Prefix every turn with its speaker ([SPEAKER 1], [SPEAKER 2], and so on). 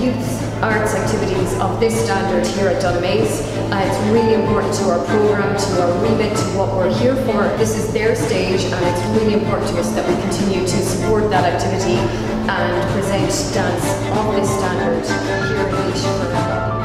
[SPEAKER 1] youth arts activities of this standard here at Dunamaise. Uh, it's really important to our programme, to our remit, to what we're here for. This is their stage and it's really important to us that we continue to support that activity and present dance of this standard here in Laois for.